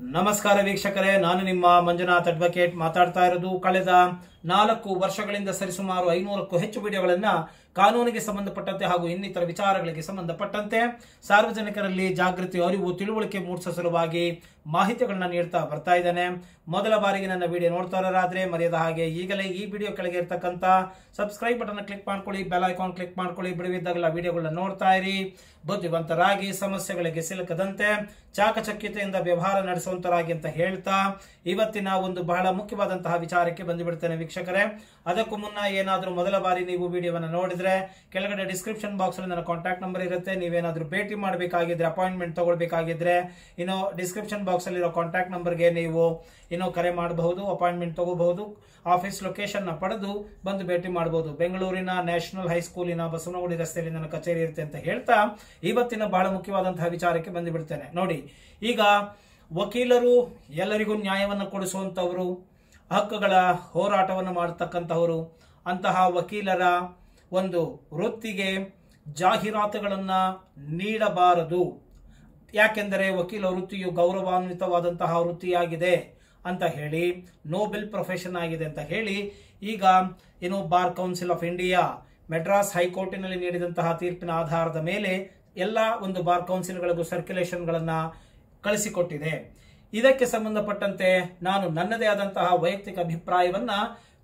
ನಮಸ್ಕಾರ ವೀಕ್ಷಕರೇ, ನಾನು ನಿಮ್ಮ ಮಂಜುನಾಥ್ ಅಡ್ವೊಕೇಟ್ ಮಾತಾಡ್ತಾ ಇರೋದು. ಕಳೆದ ನಾಲ್ಕು ವರ್ಷಗಳಿಂದ ಸರಿಸುಮಾರು ಐನೂರಕ್ಕೂ ಹೆಚ್ಚು ವಿಡಿಯೋಗಳನ್ನ ಕಾನೂನಿಗೆ ಸಂಬಂಧಪಟ್ಟಂತೆ ಹಾಗೂ ಇನ್ನಿತರ ವಿಚಾರಗಳಿಗೆ ಸಂಬಂಧಪಟ್ಟಂತೆ ಸಾರ್ವಜನಿಕರಲ್ಲಿ ಜಾಗೃತಿ, ಅರಿವು, ತಿಳುವಳಿಕೆ ಮೂಡಿಸುವ ಸಲುವಾಗಿ ಮಾಹಿತಿಗಳನ್ನ ನೀಡ್ತಾ ಬರ್ತಾ ಇದ್ದಾನೆ. ಮೊದಲ ಬಾರಿಗೆ ನನ್ನ ವಿಡಿಯೋ ನೋಡ್ತಾರಾದ್ರೆ ಮರೆಯದ ಹಾಗೆ ಈಗಲೇ ಈ ವಿಡಿಯೋ ಕೆಳಗೆ ಇರ್ತಕ್ಕಂಥ ಸಬ್ಸ್ಕ್ರೈಬ್ ಬಟನ್ ಕ್ಲಿಕ್ ಮಾಡ್ಕೊಳ್ಳಿ, ಬೆಲ್ ಐಕಾನ್ ಕ್ಲಿಕ್ ಮಾಡ್ಕೊಳ್ಳಿ ಬಿಡುವಿದ್ದಾಗಲ್ಲ ವಿಡಿಯೋಗಳನ್ನ ನೋಡ್ತಾ ಇರಿ. ಬುದ್ಧಿವಂತರಾಗಿ ಸಮಸ್ಯೆಗಳಿಗೆ ಸಿಲುಕದಂತೆ ಚಾಕಚಕ್ಯತೆಯಿಂದ ವ್ಯವಹಾರ ನಡೆಸುವಂತರಾಗಿ ಅಂತ ಹೇಳ್ತಾ ಇವತ್ತಿನ ಒಂದು ಬಹಳ ಮುಖ್ಯವಾದಂತಹ ವಿಚಾರಕ್ಕೆ ಬಂದುಬಿಡ್ತೇನೆ ವೀಕ್ಷಕರೇ. ಅದಕ್ಕೂ ಮುನ್ನ ಏನಾದರೂ ಮೊದಲ ಬಾರಿ ನೀವು ವಿಡಿಯೋವನ್ನು ನೋಡಿದ್ರೆ ಕೆಳಗಡೆ ಡಿಸ್ಕ್ರಿಪ್ಷನ್ ಬಾಕ್ಸ್ ಅಲ್ಲಿ ನನ್ನ ಕಾಂಟ್ಯಾಕ್ಟ್ ನಂಬರ್ ಇರುತ್ತೆ. ನೀವೇನಾದ್ರೂ ಭೇಟಿ ಮಾಡಬೇಕಾಗಿದ್ರೆ ಅಪಾಯಿಂಟ್ಮೆಂಟ್ ತಗೊಳ್ಬೇಕಾಗಿದ್ರೆ, ಇನ್ನು ಡಿಸ್ಕ್ರಿಪ್ಷನ್ ಬಾಕ್ಸ್ ಅಲ್ಲಿರೋ ಕಾಂಟ್ಯಾಕ್ಟ್ ನಂಬರ್ಗೆ ನೀವು ಇನ್ನು ಕರೆ ಮಾಡಬಹುದು ಅಪಾಯಿಂಟ್ಮೆಂಟ್ ತಗೋಬಹುದು. ಆಫೀಸ್ ಲೊಕೇಶನ್ನ ಪಡೆದು ಬಂದು ಭೇಟಿ ಮಾಡಬಹುದು ಬೆಂಗಳೂರಿನ ನ್ಯಾಷನಲ್ ಹೈಸ್ಕೂಲಿನ ಬಸವನಗುಡಿ ರಸ್ತೆಯಲ್ಲಿ ನನ್ನ ಕಚೇರಿ ಇರುತ್ತೆ ಅಂತ ಹೇಳ್ತಾ ಇವತ್ತಿನ ಬಹಳ ಮುಖ್ಯವಾದಂತಹ ವಿಚಾರಕ್ಕೆ ಬಂದು ಬಿಡ್ತೇನೆ ನೋಡಿ, ಈಗ ವಕೀಲರು ಎಲ್ಲರಿಗೂ ನ್ಯಾಯವನ್ನು ಕೊಡಿಸುವಂತವರು ಹಕ್ಕುಗಳ ಹೋರಾಟವನ್ನು ಮಾಡತಕ್ಕಂತಹವರು ಅಂತಹ ವಕೀಲರ ಒಂದು ವೃತ್ತಿಗೆ ಜಾಹೀರಾತುಗಳನ್ನು ನೀಡಬಾರದು. ಯಾಕೆಂದರೆ ವಕೀಲ ವೃತ್ತಿಯು ಗೌರವಾನ್ವಿತವಾದಂತಹ ವೃತ್ತಿಯಾಗಿದೆ ಅಂತ ಹೇಳಿ ನೋಬೆಲ್ ಪ್ರೊಫೆಷನ್ ಆಗಿದೆ ಅಂತ ಹೇಳಿ, ಈಗ ಏನು bar council of India Madras ಹೈಕೋರ್ಟಿನಲ್ಲಿ ನೀಡಿದಂತಹ ತೀರ್ಪಿನ ಆಧಾರದ ಮೇಲೆ ಎಲ್ಲ ಒಂದು ಬಾರ್ ಕೌನ್ಸಿಲ್ಗಳಿಗೂ ಸರ್ಕ್ಯುಲೇಷನ್ಗಳನ್ನ ಕಳಿಸಿಕೊಟ್ಟಿದೆ. ಇದಕ್ಕೆ ಸಂಬಂಧಪಟ್ಟಂತೆ ನಾನು ನನ್ನದೇ ಆದಂತಹ ವೈಯಕ್ತಿಕ ಅಭಿಪ್ರಾಯವನ್ನ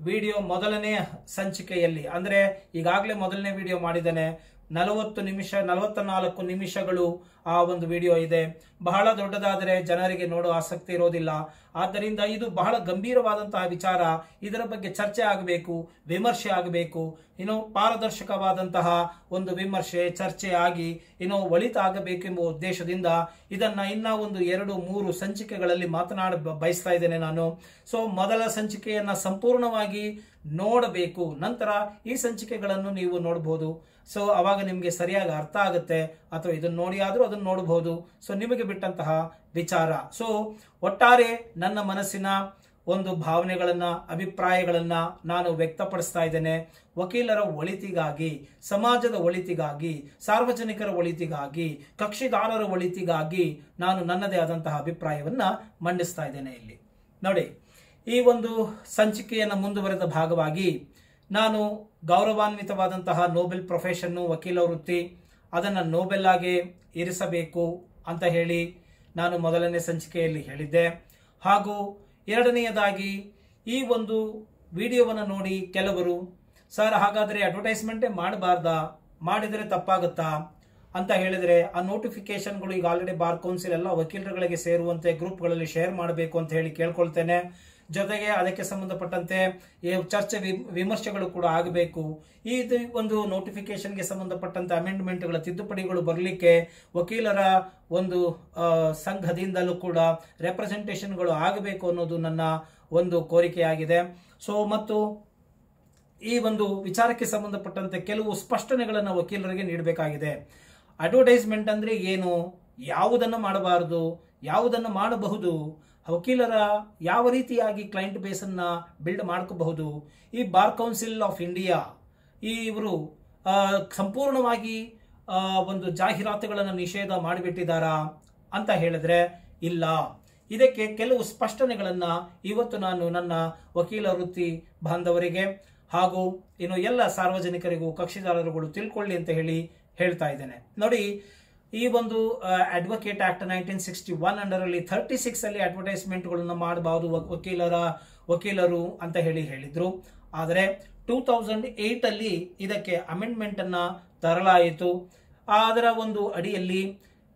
ವಿಡಿಯೋ ಮೊದಲನೇ ಸಂಚಿಕೆಯಲ್ಲಿ ಅಂದ್ರೆ ಈಗಾಗಲೇ ಮೊದಲನೇ ವಿಡಿಯೋ ಮಾಡಿದ್ದೇನೆ. ನಲವತ್ತು ನಿಮಿಷ ನಲವತ್ತ ನಾಲ್ಕು ನಿಮಿಷಗಳು ಆ ಒಂದು ವಿಡಿಯೋ ಇದೆ. ಬಹಳ ದೊಡ್ಡದಾದರೆ ಜನರಿಗೆ ನೋಡೋ ಆಸಕ್ತಿ ಇರೋದಿಲ್ಲ. ಆದ್ದರಿಂದ ಇದು ಬಹಳ ಗಂಭೀರವಾದಂತಹ ವಿಚಾರ. ಇದರ ಬಗ್ಗೆ ಚರ್ಚೆ ಆಗಬೇಕು, ವಿಮರ್ಶೆ ಆಗಬೇಕು. ಇನ್ನು ಪಾರದರ್ಶಕವಾದಂತಹ ಒಂದು ವಿಮರ್ಶೆ, ಚರ್ಚೆ ಆಗಿ ಇನ್ನು ಒಳಿತಾಗಬೇಕೆಂಬ ಉದ್ದೇಶದಿಂದ ಇದನ್ನ ಇನ್ನ ಒಂದು ಎರಡು, ಮೂರು ಸಂಚಿಕೆಗಳಲ್ಲಿ ಮಾತನಾಡ ಬಯಸ್ತಾ ಇದ್ದೇನೆ ನಾನು. ಸೊ ಮೊದಲ ಸಂಚಿಕೆಯನ್ನ ಸಂಪೂರ್ಣವಾಗಿ ನೋಡಬೇಕು. ನಂತರ ಈ ಸಂಚಿಕೆಗಳನ್ನು ನೀವು ನೋಡಬಹುದು ಸೊ ಅವಾಗ ನಿಮಗೆ ಸರಿಯಾಗಿ ಅರ್ಥ ಆಗುತ್ತೆ. ಅಥವಾ ಇದನ್ನು ನೋಡಿ ಆದರೂ ಅದನ್ನು ನೋಡಬಹುದು ಸೊ ನಿಮಗೆ ಬಿಟ್ಟಂತಹ ವಿಚಾರ. ಸೊ ಒಟ್ಟಾರೆ ನನ್ನ ಮನಸ್ಸಿನ ಒಂದು ಭಾವನೆಗಳನ್ನ, ಅಭಿಪ್ರಾಯಗಳನ್ನ ನಾನು ವ್ಯಕ್ತಪಡಿಸ್ತಾ ಇದ್ದೇನೆ. ವಕೀಲರ ಒಳಿತಿಗಾಗಿ, ಸಮಾಜದ ಒಳಿತಿಗಾಗಿ, ಸಾರ್ವಜನಿಕರ ಒಳಿತಿಗಾಗಿ, ಕಕ್ಷಿದಾರರ ಒಳಿತಿಗಾಗಿ ನಾನು ನನ್ನದೇ ಆದಂತಹ ಅಭಿಪ್ರಾಯವನ್ನ ಮಂಡಿಸ್ತಾ ಇದ್ದೇನೆ ಇಲ್ಲಿ. ನೋಡಿ, ಈ ಒಂದು ಸಂಚಿಕೆಯನ್ನು ಮುಂದುವರೆದ ಭಾಗವಾಗಿ ನಾನು ಗೌರವಾನ್ವಿತವಾದಂತಹ ನೋಬೆಲ್ ಪ್ರೊಫೆಷನ್ನು ವಕೀಲ ವೃತ್ತಿ, ಅದನ್ನು ನೋಬೆಲ್ ಆಗಿ ಇರಿಸಬೇಕು ಅಂತ ಹೇಳಿ ನಾನು ಮೊದಲನೇ ಸಂಚಿಕೆಯಲ್ಲಿ ಹೇಳಿದ್ದೆ. ಹಾಗೂ ಎರಡನೆಯದಾಗಿ ಈ ಒಂದು ವಿಡಿಯೋವನ್ನು ನೋಡಿ ಕೆಲವರು, ಸರ್, ಹಾಗಾದರೆ ಅಡ್ವರ್ಟೈಸ್ಮೆಂಟೇ ಮಾಡಬಾರ್ದಾ? ಮಾಡಿದರೆ ತಪ್ಪಾಗುತ್ತಾ? ಅಂತ ಹೇಳಿದರೆ, ಆ ನೋಟಿಫಿಕೇಶನ್ಗಳು ಈಗ ಆಲ್ರೆಡಿ ಬಾರ್ ಕೌನ್ಸಿಲ್ ಎಲ್ಲ ವಕೀಲರುಗಳಿಗೆ ಸೇರುವಂತೆ ಗ್ರೂಪ್ಗಳಲ್ಲಿ ಶೇರ್ ಮಾಡಬೇಕು ಅಂತ ಹೇಳಿ ಕೇಳ್ಕೊಳ್ತೇನೆ. ಜೊತೆಗೆ ಅದಕ್ಕೆ ಸಂಬಂಧಪಟ್ಟಂತೆ ಚರ್ಚೆ ವಿಮರ್ಶೆಗಳು ಕೂಡ ಆಗಬೇಕು. ಈ ಒಂದು ನೋಟಿಫಿಕೇಶನ್ಗೆ ಸಂಬಂಧಪಟ್ಟಂತೆ ಅಮೆಂಡ್ಮೆಂಟ್ಗಳ ತಿದ್ದುಪಡಿಗಳು ಬರಲಿಕ್ಕೆ ವಕೀಲರ ಒಂದು ಸಂಘದಿಂದಲೂ ಕೂಡ ರೆಪ್ರೆಸೆಂಟೇಷನ್ಗಳು ಆಗಬೇಕು ಅನ್ನೋದು ನನ್ನ ಒಂದು ಕೋರಿಕೆಯಾಗಿದೆ. ಸೊ ಮತ್ತು ಈ ಒಂದು ವಿಚಾರಕ್ಕೆ ಸಂಬಂಧಪಟ್ಟಂತೆ ಕೆಲವು ಸ್ಪಷ್ಟನೆಗಳನ್ನು ವಕೀಲರಿಗೆ ನೀಡಬೇಕಾಗಿದೆ. ಅಡ್ವರ್ಟೈಸ್ಮೆಂಟ್ ಅಂದ್ರೆ ಏನು? ಯಾವುದನ್ನು ಮಾಡಬಾರದು? ಯಾವುದನ್ನು ಮಾಡಬಹುದು? ವಕೀಲರ ಯಾವ ರೀತಿಯಾಗಿ ಕ್ಲೈಂಟ್ ಬೇಸನ್ನ ಬಿಲ್ಡ್ ಮಾಡ್ಕೋಬಹುದು? ಈ ಬಾರ್ ಕೌನ್ಸಿಲ್ ಆಫ್ ಇಂಡಿಯಾ ಈ ಇವರು ಸಂಪೂರ್ಣವಾಗಿ ಒಂದು ಜಾಹೀರಾತುಗಳನ್ನು ನಿಷೇಧ ಮಾಡಿಬಿಟ್ಟಿದ್ದಾರಾ ಅಂತ ಹೇಳಿದ್ರೆ ಇಲ್ಲ. ಇದಕ್ಕೆ ಕೆಲವು ಸ್ಪಷ್ಟನೆಗಳನ್ನು ಇವತ್ತು ನಾನು ನನ್ನ ವಕೀಲ ವೃತ್ತಿ ಬಾಂಧವರಿಗೆ ಹಾಗೂ ಇನ್ನು ಎಲ್ಲ ಸಾರ್ವಜನಿಕರಿಗೂ, ಕಕ್ಷಿದಾರರುಗಳು ತಿಳ್ಕೊಳ್ಳಿ ಅಂತ ಹೇಳಿ ಹೇಳ್ತಾ ಇದ್ದೇನೆ. ನೋಡಿ ಈ ಒಂದು advocate act nineteen sixty one under ಅಲ್ಲಿ ಥರ್ಟಿ ಸಿಕ್ಸ್ ಅಲ್ಲಿ ಅಡ್ವರ್ಟೈಸ್ಮೆಂಟ್ಗಳನ್ನ ಮಾಡಬಹುದು ವಕೀಲರ, ವಕೀಲರು ಅಂತ ಹೇಳಿ ಹೇಳಿದ್ರು. ಆದರೆ ಟೂ ತೌಸಂಡ್ ಏಟ್ ಅಲ್ಲಿ ಇದಕ್ಕೆ ಅಮೆಂಡ್ಮೆಂಟ್ ಅನ್ನ ತರಲಾಯಿತು ಅದರ ಒಂದು ಅಡಿಯಲ್ಲಿ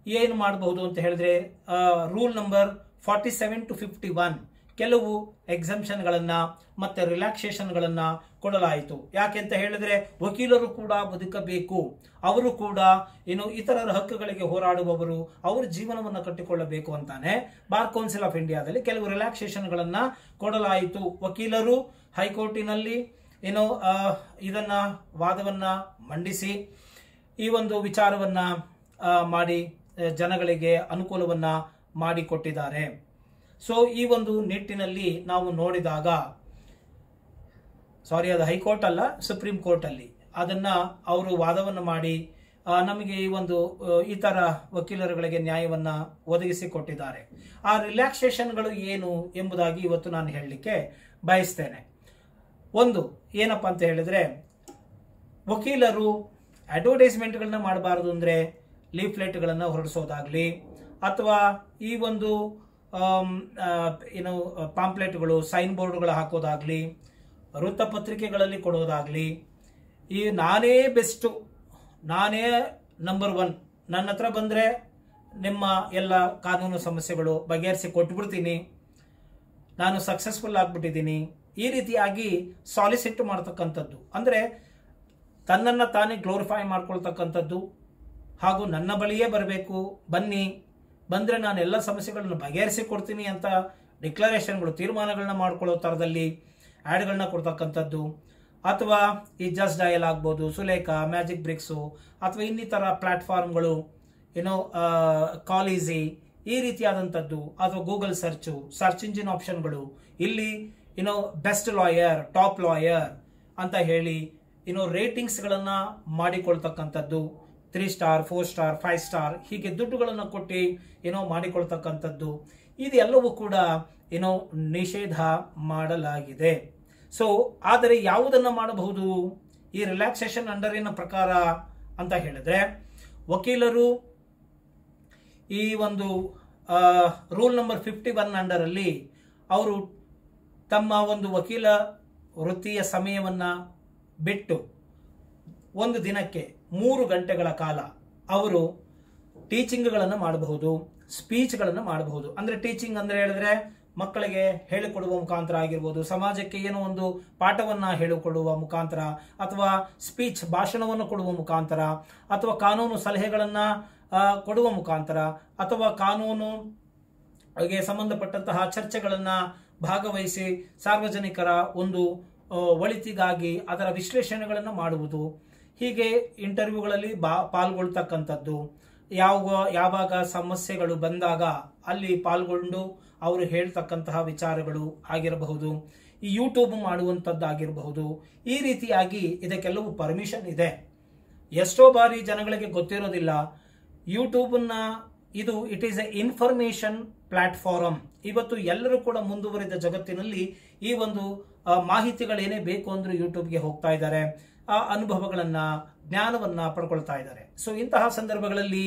ಏನು ಮಾಡಬಹುದು ಅಂತ ಹೇಳಿದ್ರೆ rule number forty seven to fifty one ಕೆಲವು ಎಕ್ಸಂಪ್ಷನ್ಗಳನ್ನು ಮತ್ತು ಮತ್ತೆ ರಿಲ್ಯಾಕ್ಸೇಷನ್ ಗಳನ್ನ ಕೊಡಲಾಯಿತು. ಯಾಕೆಂತ ಹೇಳಿದ್ರೆ ವಕೀಲರು ಕೂಡ ಬದುಕಬೇಕು. ಅವರು ಕೂಡ ಏನು ಇತರರ ಹಕ್ಕುಗಳಿಗೆ ಹೋರಾಡುವವರು ಅವರ ಜೀವನವನ್ನು ಕಟ್ಟಿಕೊಳ್ಳಬೇಕು ಅಂತಾನೆ ಬಾರ್ ಕೌನ್ಸಿಲ್ ಆಫ್ ಇಂಡಿಯಾದಲ್ಲಿ ಕೆಲವು ರಿಲ್ಯಾಕ್ಸೇಷನ್ಗಳನ್ನು ಕೊಡಲಾಯಿತು. ವಕೀಲರು ಹೈಕೋರ್ಟಿನಲ್ಲಿ ಏನು ಇದನ್ನ, ವಾದವನ್ನ ಮಂಡಿಸಿ ಈ ಒಂದು ವಿಚಾರವನ್ನ ಮಾಡಿ ಜನಗಳಿಗೆ ಅನುಕೂಲವನ್ನ ಮಾಡಿಕೊಟ್ಟಿದ್ದಾರೆ. ಸೊ ಈ ಒಂದು ನಿಟ್ಟಿನಲ್ಲಿ ನಾವು ನೋಡಿದಾಗ ಸಾರಿ ಅದು ಹೈಕೋರ್ಟ್ ಅಲ್ಲ, ಸುಪ್ರೀಂ ಕೋರ್ಟ್ ಅಲ್ಲಿ ಅದನ್ನ ಅವರು ವಾದವನ್ನು ಮಾಡಿ ನಮಗೆ ಈ ಒಂದು ಈ ತರ ವಕೀಲರುಗಳಿಗೆ ನ್ಯಾಯವನ್ನ ಒದಗಿಸಿಕೊಟ್ಟಿದ್ದಾರೆ. ಆ ರಿಲ್ಯಾಕ್ಸೇಷನ್ಗಳು ಏನು ಎಂಬುದಾಗಿ ಇವತ್ತು ನಾನು ಹೇಳಲಿಕ್ಕೆ ಬಯಸ್ತೇನೆ. ಒಂದು, ಏನಪ್ಪ ಅಂತ ಹೇಳಿದ್ರೆ, ವಕೀಲರು ಅಡ್ವರ್ಟೈಸ್ಮೆಂಟ್ಗಳನ್ನ ಮಾಡಬಾರದು ಅಂದ್ರೆ ಲೀಫ್ಲೆಟ್ಗಳನ್ನು ಹೊರಡಿಸೋದಾಗ್ಲಿ, ಅಥವಾ ಈ ಒಂದು ಏನು ಪಾಂಪ್ಲೆಟ್ಗಳು ಸೈನ್ ಬೋರ್ಡ್ಗಳು ಹಾಕೋದಾಗಲಿ, ವೃತ್ತಪತ್ರಿಕೆಗಳಲ್ಲಿ ಕೊಡೋದಾಗಲಿ, ಈ ನಾನೇ ಬೆಸ್ಟು ನಾನೇ ನಂಬರ್ ಒನ್ ನನ್ನ ಹತ್ರ ಬಂದರೆ ನಿಮ್ಮ ಎಲ್ಲ ಕಾನೂನು ಸಮಸ್ಯೆಗಳು ಬಗೆಹರಿಸಿ ಕೊಟ್ಬಿಡ್ತೀನಿ. ನಾನು ಸಕ್ಸಸ್ಫುಲ್ ಆಗಿಬಿಟ್ಟಿದ್ದೀನಿ. ಈ ರೀತಿಯಾಗಿ ಸಾಲಿಸಿಟ್ ಮಾಡ್ತಕ್ಕಂಥದ್ದು. ಅಂದರೆ ತನ್ನನ್ನು ತಾನೇ ಗ್ಲೋರಿಫೈ ಮಾಡ್ಕೊಳ್ತಕ್ಕಂಥದ್ದು. ಹಾಗೂ ನನ್ನ ಬಳಿಯೇ ಬರಬೇಕು. ಬನ್ನಿ. ಬಂದರೆ ನಾನು ಎಲ್ಲ ಸಮಸ್ಯೆಗಳನ್ನು ಬಗೆಹರಿಸಿ ಕೊಡ್ತೀನಿ ಅಂತ ಡಿಕ್ಲರೇಷನ್ಗಳು ತೀರ್ಮಾನಗಳನ್ನ ಮಾಡ್ಕೊಳ್ಳೋ ಥರದಲ್ಲಿ ಆ್ಯಡ್ಗಳನ್ನ ಕೊಡ್ತಕ್ಕಂಥದ್ದು. ಅಥವಾ ಈ ಜಸ್ಟ್ ಡಯಲ್ ಆಗ್ಬೋದು ಸುಲೇಖ ಮ್ಯಾಜಿಕ್ ಬ್ರಿಕ್ಸು ಅಥವಾ ಇನ್ನಿತರ ಪ್ಲಾಟ್ಫಾರ್ಮ್ಗಳು ಏನೋ ಕಾಲೇಜಿ ಈ ರೀತಿಯಾದಂಥದ್ದು. ಅಥವಾ ಗೂಗಲ್ ಸರ್ಚು ಸರ್ಚ್ ಇಂಜಿನ್ ಆಪ್ಷನ್ಗಳು ಇಲ್ಲಿ ಏನೋ ಬೆಸ್ಟ್ ಲಾಯರ್ ಟಾಪ್ ಲಾಯರ್ ಅಂತ ಹೇಳಿ ಏನೋ ರೇಟಿಂಗ್ಸ್ಗಳನ್ನು ಮಾಡಿಕೊಳ್ತಕ್ಕಂಥದ್ದು. Three star four star five star ಹೀಗೆ ದುಡ್ಡುಗಳನ್ನು ಕೊಟ್ಟು, ಏನೋ ಮಾಡಿಕೊಳ್ತಕ್ಕಂಥದ್ದು. ಇದೆಲ್ಲವೂ ಕೂಡ, ಏನೋ ನಿಷೇಧ ಮಾಡಲಾಗಿದೆ. ಸೊ ಆದರೆ ಯಾವುದನ್ನು ಮಾಡಬಹುದು? ಈ ರಿಲ್ಯಾಕ್ಸೇಷನ್ ಅಂಡರಿನ ಪ್ರಕಾರ ಅಂತ ಹೇಳಿದ್ರೆ, ವಕೀಲರು ಈ ಒಂದು ರೂಲ್ ನಂಬರ್ ಫಿಫ್ಟಿ ಒನ್ ಅಂಡರಲ್ಲಿ ಅವರು ತಮ್ಮ ಒಂದು ವಕೀಲ ವೃತ್ತಿಯ ಸಮಯವನ್ನು ಬಿಟ್ಟು ಒಂದು ದಿನಕ್ಕೆ ಮೂರು ಗಂಟೆಗಳ ಕಾಲ ಅವರು ಟೀಚಿಂಗ್ಗಳನ್ನು ಮಾಡಬಹುದು, ಸ್ಪೀಚ್ಗಳನ್ನು ಮಾಡಬಹುದು. ಅಂದರೆ ಟೀಚಿಂಗ್ ಅಂದರೆ ಹೇಳಿದ್ರೆ ಮಕ್ಕಳಿಗೆ ಹೇಳಿಕೊಡುವ ಮುಖಾಂತರ ಆಗಿರ್ಬೋದು, ಸಮಾಜಕ್ಕೆ ಏನೋ ಒಂದು ಪಾಠವನ್ನು ಹೇಳಿಕೊಡುವ ಮುಖಾಂತರ ಅಥವಾ ಸ್ಪೀಚ್, ಭಾಷಣವನ್ನು ಕೊಡುವ ಮುಖಾಂತರ ಅಥವಾ ಕಾನೂನು ಸಲಹೆಗಳನ್ನು ಕೊಡುವ ಮುಖಾಂತರ ಅಥವಾ ಕಾನೂನು ಗೆ ಸಂಬಂಧಪಟ್ಟಂತಹ ಚರ್ಚೆಗಳನ್ನು ಭಾಗವಹಿಸಿ ಸಾರ್ವಜನಿಕರ ಒಂದು ಒಳಿತಿಗಾಗಿ ಅದರ ವಿಶ್ಲೇಷಣೆಗಳನ್ನು ಮಾಡುವುದು ಹೀಗೆ ಇಂಟರ್ವ್ಯೂಗಳಲ್ಲಿ ಬಾ ಪಾಲ್ಗೊಳ್ತಕ್ಕಂಥದ್ದು. ಯಾವ ಯಾವಾಗ ಸಮಸ್ಯೆಗಳು ಬಂದಾಗ ಅಲ್ಲಿ ಪಾಲ್ಗೊಂಡು ಅವರು ಹೇಳ್ತಕ್ಕಂತಹ ವಿಚಾರಗಳು ಆಗಿರಬಹುದು. ಈ ಯೂಟ್ಯೂಬ್ ಮಾಡುವಂಥದ್ದಾಗಿರಬಹುದು. ಈ ರೀತಿಯಾಗಿ ಇದಕ್ಕೆಲ್ಲವೂ ಪರ್ಮಿಷನ್ ಇದೆ. ಎಷ್ಟೋ ಬಾರಿ ಜನಗಳಿಗೆ ಗೊತ್ತಿರೋದಿಲ್ಲ ಯೂಟ್ಯೂಬ್ನ ಇದು it is a information platform ಇವತ್ತು ಎಲ್ಲರೂ ಕೂಡ ಮುಂದುವರಿದ ಜಗತ್ತಿನಲ್ಲಿ ಈ ಒಂದು ಮಾಹಿತಿಗಳೇನೇ ಬೇಕು ಅಂದ್ರೂ ಯೂಟ್ಯೂಬ್ಗೆ ಹೋಗ್ತಾ ಇದ್ದಾರೆ. ಆ ಅನುಭವಗಳನ್ನು, ಜ್ಞಾನವನ್ನ ಪಡ್ಕೊಳ್ತಾ ಇದ್ದಾರೆ. ಸೊ ಇಂತಹ ಸಂದರ್ಭಗಳಲ್ಲಿ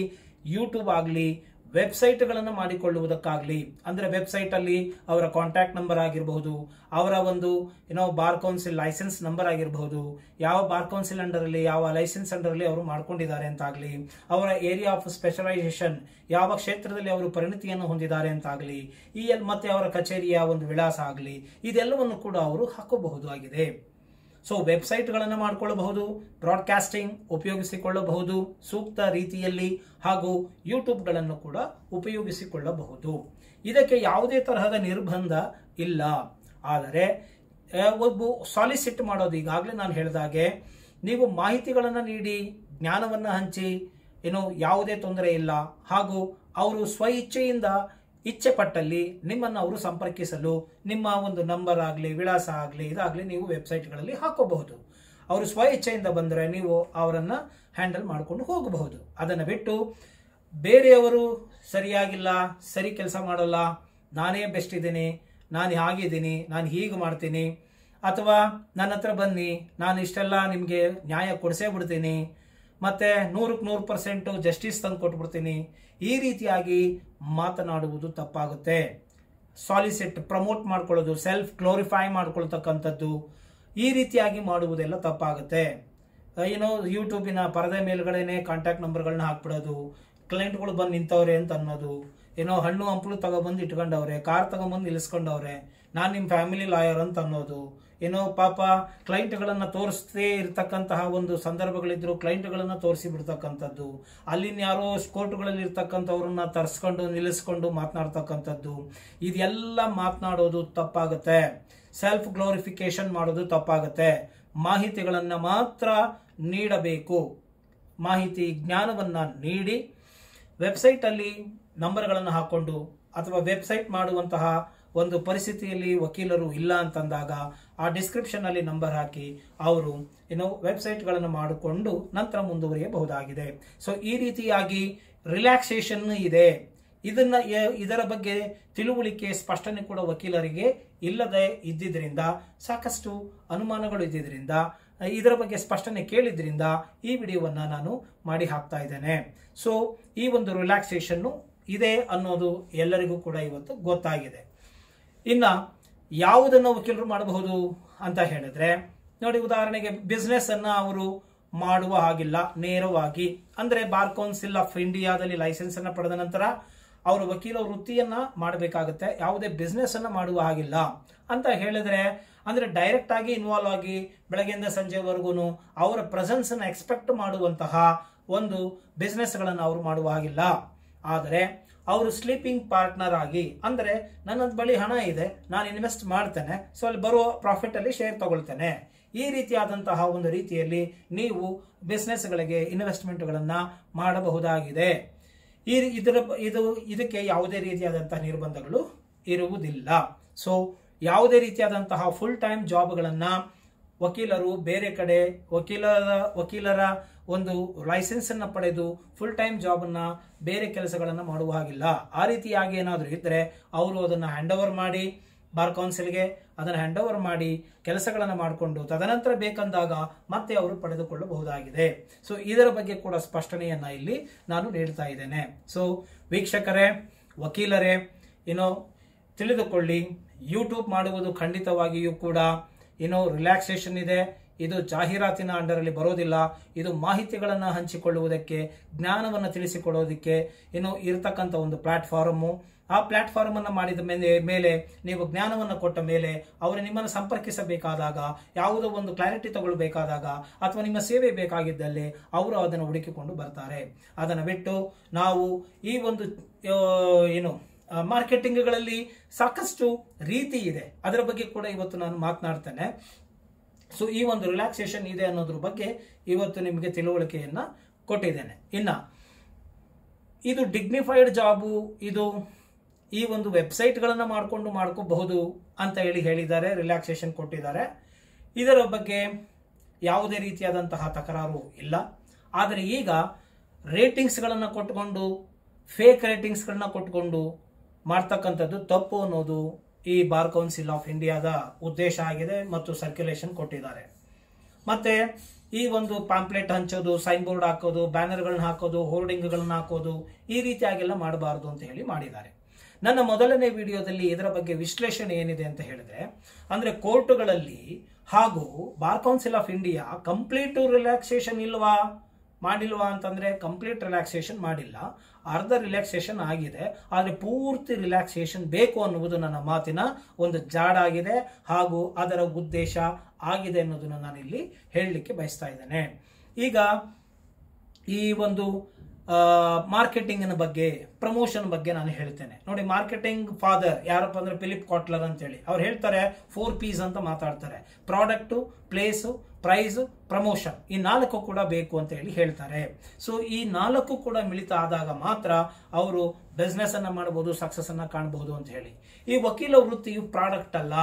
ಯೂಟ್ಯೂಬ್ ಆಗಲಿ ವೆಬ್ಸೈಟ್ಗಳನ್ನು ಮಾಡಿಕೊಳ್ಳುವುದಕ್ಕಾಗಲಿ, ಅಂದ್ರೆ ವೆಬ್ಸೈಟ್ ಅಲ್ಲಿ ಅವರ ಕಾಂಟ್ಯಾಕ್ಟ್ ನಂಬರ್ ಆಗಿರಬಹುದು, ಅವರ ಒಂದು ಏನೋ ಬಾರ್ ಕೌನ್ಸಿಲ್ ಲೈಸೆನ್ಸ್ ನಂಬರ್ ಆಗಿರಬಹುದು, ಯಾವ ಬಾರ್ ಕೌನ್ಸಿಲ್ ಅಂಡರ್ ಅಲ್ಲಿ ಯಾವ ಲೈಸೆನ್ಸ್ ಅಂಡರ್ ಅಲ್ಲಿ ಅವರು ಮಾಡ್ಕೊಂಡಿದ್ದಾರೆ ಅಂತಾಗಲಿ, ಅವರ ಏರಿಯಾ ಆಫ್ ಸ್ಪೆಷಲೈಸೇಷನ್ ಯಾವ ಕ್ಷೇತ್ರದಲ್ಲಿ ಅವರು ಪರಿಣತಿಯನ್ನು ಹೊಂದಿದ್ದಾರೆ ಅಂತಾಗಲಿ, ಈ ಎಲ್ ಮತ್ತೆ ಅವರ ಕಚೇರಿಯ ಒಂದು ವಿಳಾಸ ಆಗಲಿ, ಇದೆಲ್ಲವನ್ನು ಕೂಡ ಅವರು ಹಾಕಬಹುದು ಆಗಿದೆ ಸೊ ವೆಬ್ಸೈಟ್ಗಳನ್ನು ಮಾಡಿಕೊಳ್ಳಬಹುದು ಬ್ರಾಡ್ಕಾಸ್ಟಿಂಗ್ ಉಪಯೋಗಿಸಿಕೊಳ್ಳಬಹುದು, ಸೂಕ್ತ ರೀತಿಯಲ್ಲಿ ಹಾಗೂ ಯೂಟ್ಯೂಬ್ಗಳನ್ನು ಕೂಡ ಉಪಯೋಗಿಸಿಕೊಳ್ಳಬಹುದು. ಇದಕ್ಕೆ ಯಾವುದೇ ತರಹದ ನಿರ್ಬಂಧ ಇಲ್ಲ. ಆದರೆ ಒಬ್ಬ ಸಾಲಿಸಿಟ್ ಮಾಡೋದು ಈಗಾಗಲೇ ನಾನು ಹೇಳಿದಾಗೆ ನೀವು ಮಾಹಿತಿಗಳನ್ನು ನೀಡಿ, ಜ್ಞಾನವನ್ನು ಹಂಚಿ, ಏನು ಯಾವುದೇ ತೊಂದರೆ ಇಲ್ಲ ಹಾಗೂ ಅವರು ಸ್ವ ಇಚ್ಛೆಯಿಂದ ಇಚ್ಛೆ ಪಟ್ಟಲ್ಲಿ ನಿಮ್ಮನ್ನು ಅವರು ಸಂಪರ್ಕಿಸಲು, ನಿಮ್ಮ ಒಂದು ನಂಬರ್ ಆಗಲಿ, ವಿಳಾಸ ಆಗಲಿ, ಇದಾಗಲಿ ನೀವು ವೆಬ್ಸೈಟ್ಗಳಲ್ಲಿ ಹಾಕೋಬಹುದು. ಅವರು ಸ್ವ ಇಚ್ಛೆಯಿಂದ ಬಂದರೆ ನೀವು ಅವರನ್ನು ಹ್ಯಾಂಡಲ್ ಮಾಡಿಕೊಂಡು ಹೋಗಬಹುದು. ಅದನ್ನು ಬಿಟ್ಟು ಬೇರೆಯವರು ಸರಿಯಾಗಿಲ್ಲ, ಸರಿ ಕೆಲಸ ಮಾಡಲ್ಲ, ನಾನೇ ಬೆಸ್ಟ್ ಇದ್ದೀನಿ, ನಾನು ಹಾಗಿದ್ದೀನಿ, ನಾನು ಹೀಗೆ ಮಾಡ್ತೀನಿ, ಅಥವಾ ನನ್ನ ಹತ್ರ ಬನ್ನಿ, ನಾನು ಇಷ್ಟೆಲ್ಲ ನಿಮಗೆ ನ್ಯಾಯ ಕೊಡಿಸೇ ಬಿಡ್ತೀನಿ ಮತ್ತೆ ನೂರಕ್ಕೆ ನೂರು ಪರ್ಸೆಂಟು ಜಸ್ಟಿಸ್ ತಂದು ಕೊಟ್ಬಿಡ್ತೀನಿ. ಈ ರೀತಿಯಾಗಿ ಮಾತನಾಡುವುದು ತಪ್ಪಾಗುತ್ತೆ. ಸಾಲಿಸಿಟ್ ಪ್ರಮೋಟ್ ಮಾಡ್ಕೊಳ್ಳೋದು ಸೆಲ್ಫ್ ಗ್ಲೋರಿಫೈ ಮಾಡ್ಕೊಳ್ತಕ್ಕಂಥದ್ದು ಈ ರೀತಿಯಾಗಿ ಮಾಡುವುದೆಲ್ಲ ತಪ್ಪಾಗುತ್ತೆ. ಏನೋ ಯೂಟ್ಯೂಬಿನ ಪರದೆ ಮೇಲ್ಗಡೆನೆ ಕಾಂಟ್ಯಾಕ್ಟ್ ನಂಬರ್ಗಳನ್ನ ಹಾಕ್ಬಿಡೋದು ಕ್ಲೈಂಟ್ಗಳು ಬಂದು ನಿಂತವ್ರೆ ಅಂತ ಅನ್ನೋದು ಏನೋ ಹಣ್ಣು ಹಂಪಲು ತಗೊಬಂದು ಇಟ್ಕೊಂಡವ್ರೆ, ಕಾರ್ ತಗೊಂಬಂದು ನಿಲ್ಲಿಸ್ಕೊಂಡವ್ರೆ, ನಾನು ನಿಮ್ಮ ಫ್ಯಾಮಿಲಿ ಲಾಯರ್ ಅಂತ ಅನ್ನೋದು ಏನೋ ಪಾಪ ಕ್ಲೈಂಟ್ಗಳನ್ನ ತೋರಿಸದೇ ಇರತಕ್ಕಂತಹ ಒಂದು ಸಂದರ್ಭಗಳಿದ್ರು ಕ್ಲೈಂಟ್ಗಳನ್ನ ತೋರಿಸಿ ಬಿಡ್ತಕ್ಕಂಥದ್ದು ಅಲ್ಲಿನ ಯಾರೋ ಕೋರ್ಟ್ಗಳಲ್ಲಿ ಇರ್ತಕ್ಕಂಥವ್ರನ್ನ ತರಿಸ್ಕೊಂಡು, ನಿಲ್ಲಿಸ್ಕೊಂಡು ಮಾತನಾಡ್ತಕ್ಕಂಥದ್ದು. ಇದೆಲ್ಲ ಮಾತನಾಡೋದು ತಪ್ಪಾಗುತ್ತೆ. ಸೆಲ್ಫ್ ಗ್ಲೋರಿಫಿಕೇಶನ್ ಮಾಡೋದು ತಪ್ಪಾಗುತ್ತೆ. ಮಾಹಿತಿಗಳನ್ನು ಮಾತ್ರ ನೀಡಬೇಕು. ಮಾಹಿತಿ, ಜ್ಞಾನವನ್ನ ನೀಡಿ ವೆಬ್ಸೈಟ್ ಅಲ್ಲಿ ನಂಬರ್ಗಳನ್ನು ಹಾಕ್ಕೊಂಡು ಅಥವಾ ವೆಬ್ಸೈಟ್ ಮಾಡುವಂತಹ ಒಂದು ಪರಿಸ್ಥಿತಿಯಲ್ಲಿ ವಕೀಲರು ಇಲ್ಲ ಅಂತಂದಾಗ ಆ ಡಿಸ್ಕ್ರಿಪ್ಷನ್ ಅಲ್ಲಿ ನಂಬರ್ ಹಾಕಿ ಅವರು ಏನು ವೆಬ್ಸೈಟ್ಗಳನ್ನು ಮಾಡಿಕೊಂಡು ನಂತರ ಮುಂದುವರಿಯಬಹುದಾಗಿದೆ. ಸೊ ಈ ರೀತಿಯಾಗಿ ರಿಲ್ಯಾಕ್ಸೇಷನ್ ಇದೆ. ಇದನ್ನ ಇದರ ಬಗ್ಗೆ ತಿಳುವಳಿಕೆ ಸ್ಪಷ್ಟನೆ ಕೂಡ ವಕೀಲರಿಗೆ ಇಲ್ಲದೆ ಇದ್ದಿದ್ರಿಂದ, ಸಾಕಷ್ಟು ಅನುಮಾನಗಳು ಇದ್ದಿದ್ರಿಂದ, ಇದರ ಬಗ್ಗೆ ಸ್ಪಷ್ಟನೆ ಕೇಳಿದ್ರಿಂದ ಈ ವಿಡಿಯೋವನ್ನ ನಾನು ಮಾಡಿ ಹಾಕ್ತಾ ಇದ್ದೇನೆ. ಸೊ ಈ ಒಂದು ರಿಲ್ಯಾಕ್ಸೇಷನ್ ಇದೆ ಅನ್ನೋದು ಎಲ್ಲರಿಗೂ ಕೂಡ ಇವತ್ತು ಗೊತ್ತಾಗಿದೆ. ಇನ್ನ ಯಾವುದನ್ನು ವಕೀಲರು ಮಾಡಬಹುದು ಅಂತ ಹೇಳಿದ್ರೆ, ನೋಡಿ ಉದಾಹರಣೆಗೆ ಬಿಸ್ನೆಸ್ ಅನ್ನ ಅವರು ಮಾಡುವ ಹಾಗಿಲ್ಲ, ನೇರವಾಗಿ. ಅಂದ್ರೆ ಬಾರ್ ಕೌನ್ಸಿಲ್ ಆಫ್ ಇಂಡಿಯಾದಲ್ಲಿ ಲೈಸೆನ್ಸ್ ಅನ್ನ ಪಡೆದ ನಂತರ ಅವರು ವಕೀಲ ವೃತ್ತಿಯನ್ನ ಮಾಡಬೇಕಾಗುತ್ತೆ, ಯಾವುದೇ ಬಿಸ್ನೆಸ್ ಅನ್ನ ಮಾಡುವ ಹಾಗಿಲ್ಲ. ಅಂತ ಹೇಳಿದ್ರೆ, ಅಂದ್ರೆ ಡೈರೆಕ್ಟ್ ಆಗಿ ಇನ್ವಾಲ್ವ್ ಆಗಿ ಬೆಳಗ್ಗೆಯಿಂದ ಸಂಜೆವರೆಗೂ ಅವರ ಪ್ರೆಸೆನ್ಸ್ ಅನ್ನ ಎಕ್ಸ್ಪೆಕ್ಟ್ ಮಾಡುವಂತಹ ಒಂದು ಬಿಸ್ನೆಸ್ಗಳನ್ನು ಅವರು ಮಾಡುವ ಹಾಗಿಲ್ಲ. ಆದರೆ ಅವರು ಸ್ಲೀಪಿಂಗ್ ಪಾರ್ಟ್ನರ್ ಆಗಿ, ಅಂದ್ರೆ ನನ್ನ ಬಳಿ ಹಣ ಇದೆ, ನಾನು ಇನ್ವೆಸ್ಟ್ ಮಾಡ್ತೇನೆ ಸೊ ಅಲ್ಲಿ ಬರುವ ಪ್ರಾಫಿಟ್ ಅಲ್ಲಿ ಶೇರ್ ತಗೊಳ್ತೇನೆ. ಈ ರೀತಿಯಾದಂತಹ ಒಂದು ರೀತಿಯಲ್ಲಿ ನೀವು ಬಿಸ್ನೆಸ್ಗಳಿಗೆ ಇನ್ವೆಸ್ಟ್ಮೆಂಟ್ಗಳನ್ನು ಮಾಡಬಹುದಾಗಿದೆ. ಈ ಇದರ ಇದು, ಇದಕ್ಕೆ ಯಾವುದೇ ರೀತಿಯಾದಂತಹ ನಿರ್ಬಂಧಗಳು ಇರುವುದಿಲ್ಲ. ಸೊ ಯಾವುದೇ ರೀತಿಯಾದಂತಹ ಫುಲ್ ಟೈಮ್ ಜಾಬ್ಗಳನ್ನ ವಕೀಲರು ಬೇರೆ ಕಡೆ ವಕೀಲರ ವಕೀಲರ ಒಂದು ಲೈಸೆನ್ಸ್ ಅನ್ನ ಪಡೆದು ಫುಲ್ ಟೈಮ್ ಜಾಬ್ ಅನ್ನ ಬೇರೆ ಕೆಲಸಗಳನ್ನು ಮಾಡುವ ಹಾಗಿಲ್ಲ. ಆ ರೀತಿಯಾಗಿ ಏನಾದರೂ ಇದ್ದರೆ ಅವರು ಅದನ್ನ ಹ್ಯಾಂಡ್ ಓವರ್ ಮಾಡಿ ಬಾರ್ ಕೌನ್ಸಿಲ್ಗೆ ಅದನ್ನ ಹ್ಯಾಂಡ್ ಓವರ್ ಮಾಡಿ ಕೆಲಸಗಳನ್ನು ಮಾಡಿಕೊಂಡು ತದನಂತರ ಬೇಕಂದಾಗ ಮತ್ತೆ ಅವರು ಪಡೆದುಕೊಳ್ಳಬಹುದಾಗಿದೆ. ಸೊ ಇದರ ಬಗ್ಗೆ ಕೂಡ ಸ್ಪಷ್ಟನೆಯನ್ನ ಇಲ್ಲಿ ನಾನು ನೀಡ್ತಾ ಇದ್ದೇನೆ. ಸೊ ವೀಕ್ಷಕರೇ, ವಕೀಲರೇ, ಏನೋ ತಿಳಿದುಕೊಳ್ಳಿ ಯೂಟ್ಯೂಬ್ ಮಾಡುವುದು ಖಂಡಿತವಾಗಿಯೂ ಕೂಡ ಏನೋ ರಿಲ್ಯಾಕ್ಸೇಷನ್ ಇದೆ. ಇದು ಜಾಹೀರಾತಿನ ಅಂಡರಲ್ಲಿ ಬರೋದಿಲ್ಲ. ಇದು ಮಾಹಿತಿಗಳನ್ನು ಹಂಚಿಕೊಳ್ಳುವುದಕ್ಕೆ, ಜ್ಞಾನವನ್ನು ತಿಳಿಸಿಕೊಡೋದಕ್ಕೆ ಇನ್ನು ಇರತಕ್ಕಂಥ ಒಂದು ಪ್ಲಾಟ್ಫಾರಮು ಆ ಪ್ಲಾಟ್ಫಾರ್ಮ್ ಅನ್ನು ಮಾಡಿದ ಮೇಲೆ ಮೇಲೆ ನೀವು ಜ್ಞಾನವನ್ನು ಕೊಟ್ಟ ಮೇಲೆ ಅವರು ನಿಮ್ಮನ್ನು ಸಂಪರ್ಕಿಸಬೇಕಾದಾಗ, ಯಾವುದೋ ಒಂದು ಕ್ಲಾರಿಟಿ ತಗೊಳ್ಬೇಕಾದಾಗ ಅಥವಾ ನಿಮ್ಮ ಸೇವೆ ಬೇಕಾಗಿದ್ದಲ್ಲಿ ಅವರು ಅದನ್ನು ಹುಡುಕಿಕೊಂಡು ಬರ್ತಾರೆ. ಅದನ್ನು ಬಿಟ್ಟು ನಾವು ಈ ಒಂದು ಏನು ಮಾರ್ಕೆಟಿಂಗ್ಗಳಲ್ಲಿ ಸಾಕಷ್ಟು ರೀತಿ ಇದೆ. ಅದರ ಬಗ್ಗೆ ಕೂಡ ಇವತ್ತು ನಾನು ಮಾತನಾಡ್ತೇನೆ. ಸೊ ಈ ಒಂದು ರಿಲ್ಯಾಕ್ಸೇಷನ್ ಇದೆ ಅನ್ನೋದ್ರ ಬಗ್ಗೆ ಇವತ್ತು ನಿಮಗೆ ತಿಳುವಳಿಕೆಯನ್ನ ಕೊಟ್ಟಿದ್ದೇನೆ. ಇನ್ನ, ಇದು ಡಿಗ್ನಿಫೈಡ್ ಜಾಬು ಇದು ಈ ಒಂದು ವೆಬ್ಸೈಟ್ಗಳನ್ನು ಮಾಡಿಕೊಂಡು ಮಾಡ್ಕೋಬಹುದು ಅಂತ ಹೇಳಿ ಹೇಳಿದ್ದಾರೆ ರಿಲ್ಯಾಕ್ಸೇಷನ್ ಕೊಟ್ಟಿದ್ದಾರೆ. ಇದರ ಬಗ್ಗೆ ಯಾವುದೇ ರೀತಿಯಾದಂತಹ ತಕರಾರು ಇಲ್ಲ. ಆದರೆ ಈಗ ರೇಟಿಂಗ್ಸ್ಗಳನ್ನು ಕೊಟ್ಟುಕೊಂಡು ಫೇಕ್ ರೇಟಿಂಗ್ಸ್ಗಳನ್ನ ಕೊಟ್ಕೊಂಡು ಮಾಡ್ತಕ್ಕಂಥದ್ದು ತಪ್ಪು ಅನ್ನೋದು ಈ ಬಾರ್ ಕೌನ್ಸಿಲ್ ಆಫ್ ಇಂಡಿಯಾದ ಉದ್ದೇಶ ಆಗಿದೆ ಮತ್ತು ಸರ್ಕ್ಯುಲೇಷನ್ ಕೊಟ್ಟಿದ್ದಾರೆ. ಮತ್ತೆ ಈ ಒಂದು ಪಾಂಪ್ಲೆಟ್ ಹಂಚೋದು ಸೈನ್ ಬೋರ್ಡ್ ಹಾಕೋದು ಬ್ಯಾನರ್ಗಳನ್ನ ಹಾಕೋದು ಹೋರ್ಡಿಂಗ್ಗಳನ್ನ ಹಾಕೋದು ಈ ರೀತಿಯಾಗೆಲ್ಲ ಮಾಡಬಾರದು ಅಂತ ಹೇಳಿ ಮಾಡಿದ್ದಾರೆ. ನನ್ನ ಮೊದಲನೇ ವಿಡಿಯೋದಲ್ಲಿ ಇದರ ಬಗ್ಗೆ ವಿಶ್ಲೇಷಣೆ ಏನಿದೆ ಅಂತ ಹೇಳಿದ್ರೆ, ಅಂದ್ರೆ ಕೋರ್ಟುಗಳಲ್ಲಿ ಹಾಗೂ bar council of India complete relaxation ಇಲ್ವಾ? ಮಾಡಿಲ್ವಾ ಅಂತಂದರೆ ಕಂಪ್ಲೀಟ್ ರಿಲ್ಯಾಕ್ಸೇಷನ್ ಮಾಡಿಲ್ಲ. ಅರ್ಧ ರಿಲ್ಯಾಕ್ಸೇಷನ್ ಆಗಿದೆ. ಆದರೆ ಪೂರ್ತಿ ರಿಲ್ಯಾಕ್ಸೇಷನ್ ಬೇಕು ಅನ್ನುವುದು ನನ್ನ ಮಾತಿನ ಒಂದು ಜಾಡಾಗಿದೆ ಹಾಗೂ ಅದರ ಉದ್ದೇಶ ಆಗಿದೆ ಅನ್ನೋದನ್ನು ನಾನು ಇಲ್ಲಿ ಹೇಳಲಿಕ್ಕೆ ಬಯಸ್ತಾ ಇದ್ದೇನೆ. ಈಗ ಈ ಒಂದು ಮಾರ್ಕೆಟಿಂಗಿನ ಬಗ್ಗೆ ಪ್ರಮೋಷನ್ ಬಗ್ಗೆ ನಾನು ಹೇಳ್ತೇನೆ. ನೋಡಿ ಮಾರ್ಕೆಟಿಂಗ್ ಫಾದರ್ ಯಾರಪ್ಪ ಅಂದರೆ ಫಿಲಿಪ್ ಕಾಟ್ಲರ್ ಅಂತೇಳಿ. ಅವ್ರು ಹೇಳ್ತಾರೆ ಫೋರ್ ಪೀಸ್ ಅಂತ ಮಾತಾಡ್ತಾರೆ. ಪ್ರಾಡಕ್ಟು ಪ್ಲೇಸು ಪ್ರೈಸ್, ಪ್ರಮೋಷನ್, ಈ ನಾಲ್ಕು ಕೂಡ ಬೇಕು ಅಂತ ಹೇಳಿ ಹೇಳ್ತಾರೆ. ಸೊ ಈ ನಾಲ್ಕು ಕೂಡ ಮಿಳಿತ ಆದಾಗ ಮಾತ್ರ ಅವರು ಬಿಸ್ನೆಸ್ ಅನ್ನ ಮಾಡಬಹುದು ಸಕ್ಸಸ್ ಅನ್ನ ಕಾಣಬಹುದು ಅಂತ ಹೇಳಿ. ಈ ವಕೀಲ ವೃತ್ತಿಯು ಪ್ರಾಡಕ್ಟ್ ಅಲ್ಲ.